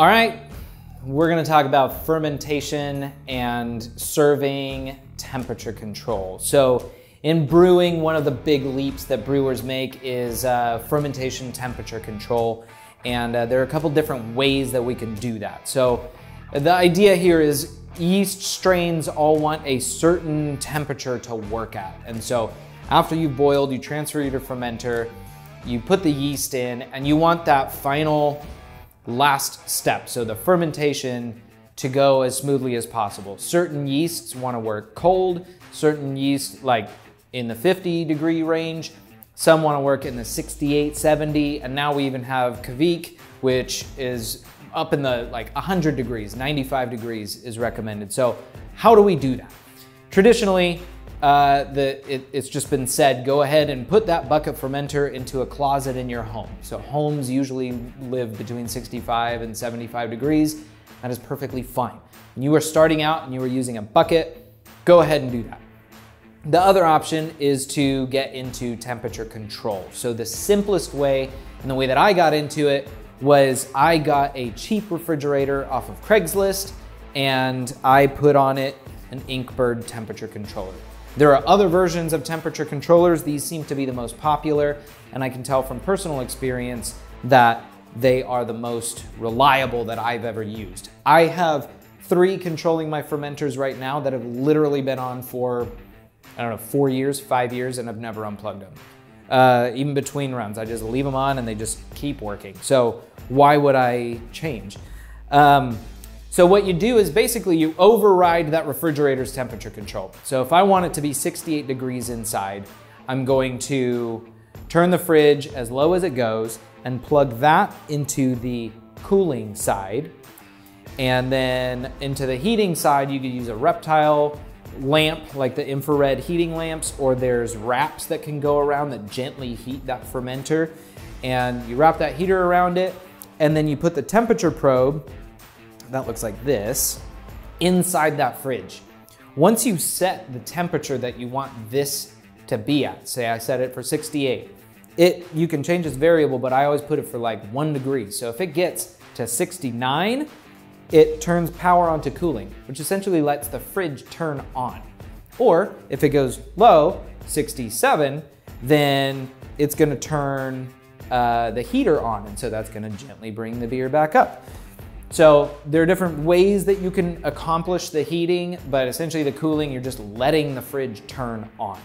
All right, we're gonna talk about fermentation and serving temperature control. So in brewing, one of the big leaps that brewers make is uh, fermentation temperature control. And uh, there are a couple different ways that we can do that. So the idea here is yeast strains all want a certain temperature to work at. And so after you've boiled, you transfer your fermenter, you put the yeast in, and you want that final last step. So the fermentation to go as smoothly as possible. Certain yeasts want to work cold, certain yeast like in the 50 degree range, some want to work in the 68, 70, and now we even have Kveik, which is up in the like 100 degrees, 95 degrees is recommended. So how do we do that? Traditionally, uh, the, it, it's just been said, go ahead and put that bucket fermenter into a closet in your home. So homes usually live between 65 and 75 degrees. That is perfectly fine. When you are starting out and you are using a bucket, go ahead and do that. The other option is to get into temperature control. So the simplest way and the way that I got into it was I got a cheap refrigerator off of Craigslist and I put on it an Inkbird temperature controller. There are other versions of temperature controllers. These seem to be the most popular, and I can tell from personal experience that they are the most reliable that I've ever used. I have three controlling my fermenters right now that have literally been on for, I don't know, four years, five years, and I've never unplugged them. Uh, even between runs, I just leave them on and they just keep working. So why would I change? Um, so what you do is basically you override that refrigerator's temperature control. So if I want it to be 68 degrees inside, I'm going to turn the fridge as low as it goes and plug that into the cooling side. And then into the heating side, you could use a reptile lamp like the infrared heating lamps, or there's wraps that can go around that gently heat that fermenter. And you wrap that heater around it, and then you put the temperature probe that looks like this, inside that fridge. Once you set the temperature that you want this to be at, say I set it for 68, it you can change this variable, but I always put it for like one degree. So if it gets to 69, it turns power onto cooling, which essentially lets the fridge turn on. Or if it goes low, 67, then it's gonna turn uh, the heater on, and so that's gonna gently bring the beer back up. So there are different ways that you can accomplish the heating, but essentially the cooling, you're just letting the fridge turn on.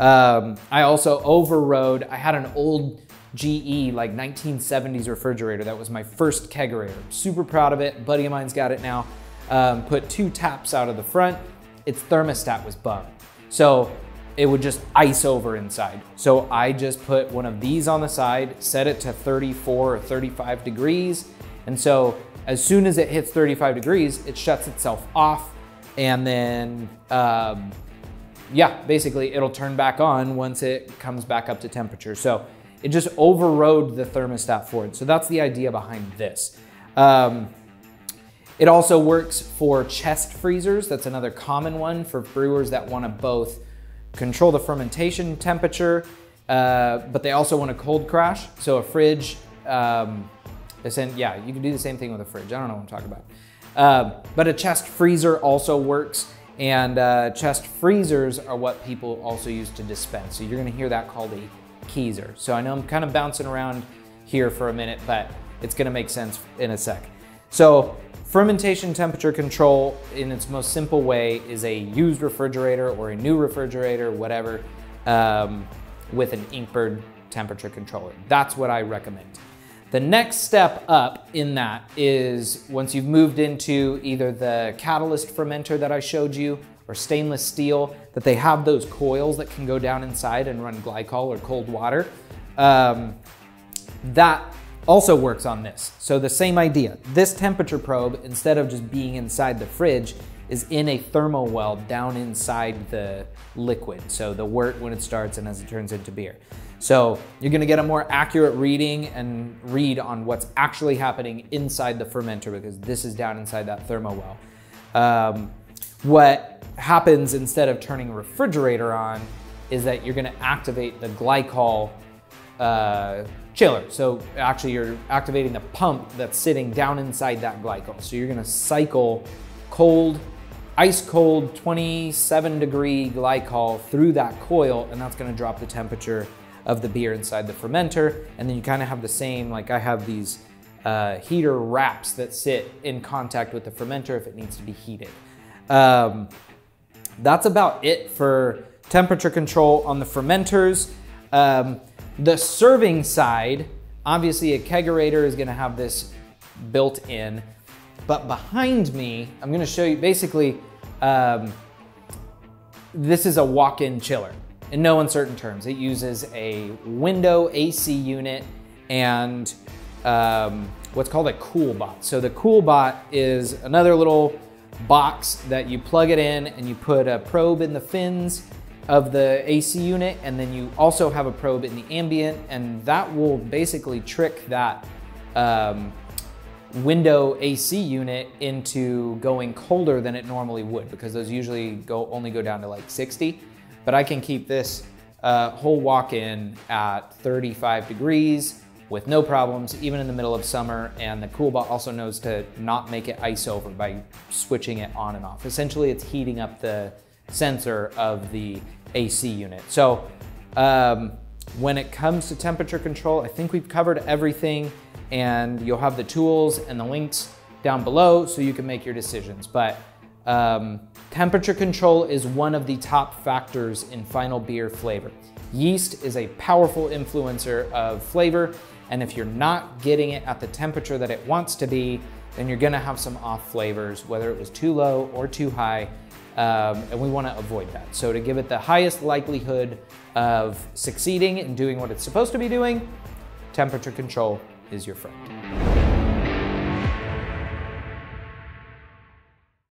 Um, I also overrode, I had an old GE like 1970s refrigerator. That was my first kegerator. Super proud of it. buddy of mine's got it now. Um, put two taps out of the front. Its thermostat was bugged. So it would just ice over inside. So I just put one of these on the side, set it to 34 or 35 degrees. And so as soon as it hits 35 degrees, it shuts itself off and then, um, yeah, basically it'll turn back on once it comes back up to temperature. So it just overrode the thermostat for it. So that's the idea behind this. Um, it also works for chest freezers. That's another common one for brewers that want to both control the fermentation temperature, uh, but they also want a cold crash. So a fridge um, yeah, you can do the same thing with a fridge. I don't know what I'm talking about. Uh, but a chest freezer also works, and uh, chest freezers are what people also use to dispense. So you're gonna hear that called a keezer. So I know I'm kind of bouncing around here for a minute, but it's gonna make sense in a sec. So fermentation temperature control in its most simple way is a used refrigerator or a new refrigerator, whatever, um, with an Inkbird temperature controller. That's what I recommend. The next step up in that is once you've moved into either the catalyst fermenter that I showed you or stainless steel, that they have those coils that can go down inside and run glycol or cold water. Um, that also works on this. So the same idea. This temperature probe, instead of just being inside the fridge, is in a thermo well down inside the liquid. So the wort when it starts and as it turns into beer. So you're gonna get a more accurate reading and read on what's actually happening inside the fermenter because this is down inside that thermo well. Um, what happens instead of turning refrigerator on is that you're gonna activate the glycol uh, chiller. So actually you're activating the pump that's sitting down inside that glycol. So you're gonna cycle cold, ice cold 27 degree glycol through that coil and that's gonna drop the temperature of the beer inside the fermenter. And then you kind of have the same, like I have these uh, heater wraps that sit in contact with the fermenter if it needs to be heated. Um, that's about it for temperature control on the fermenters. Um, the serving side, obviously a kegerator is gonna have this built in, but behind me, I'm gonna show you basically, um, this is a walk-in chiller in no uncertain terms. It uses a window AC unit and um, what's called a CoolBot. So the CoolBot is another little box that you plug it in and you put a probe in the fins of the AC unit and then you also have a probe in the ambient and that will basically trick that um, window AC unit into going colder than it normally would because those usually go only go down to like 60 but I can keep this uh, whole walk-in at 35 degrees with no problems, even in the middle of summer. And the CoolBot also knows to not make it ice over by switching it on and off. Essentially, it's heating up the sensor of the AC unit. So um, when it comes to temperature control, I think we've covered everything and you'll have the tools and the links down below so you can make your decisions. But um, temperature control is one of the top factors in final beer flavor. Yeast is a powerful influencer of flavor, and if you're not getting it at the temperature that it wants to be, then you're gonna have some off flavors, whether it was too low or too high, um, and we wanna avoid that. So to give it the highest likelihood of succeeding and doing what it's supposed to be doing, temperature control is your friend.